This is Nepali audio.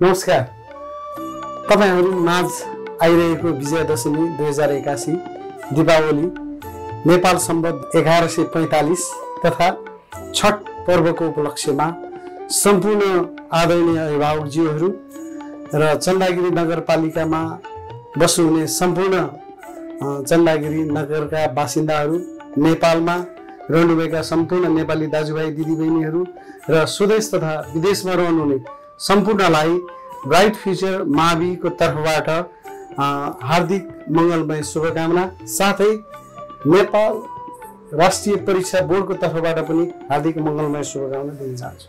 नमस्कार। तपाईँहरू माझ आइरहेको विजयदशमी दुई हजार एकासी दिपावली नेपाल सम्बन्ध एघार सय पैँतालिस तथा छठ पर्वको उपलक्ष्यमा सम्पूर्ण आदरणीय अभिभावकज्यूहरू र चन्दागिरी नगरपालिकामा बस्नुहुने सम्पूर्ण चन्दागिरी नगरका बासिन्दाहरू नेपालमा रहनुभएका सम्पूर्ण नेपाली दाजुभाइ दिदीबहिनीहरू र स्वदेश तथा विदेशमा रहनुहुने सम्पूर्णलाई ब्राइट फ्युचर माविको तर्फबाट हार्दिक मङ्गलमय शुभकामना। साथै नेपाल राष्ट्रिय परीक्षा बोर्डको तर्फबाट पनि हार्दिक मङ्गलमय शुभकामना दिन चाहन्छु।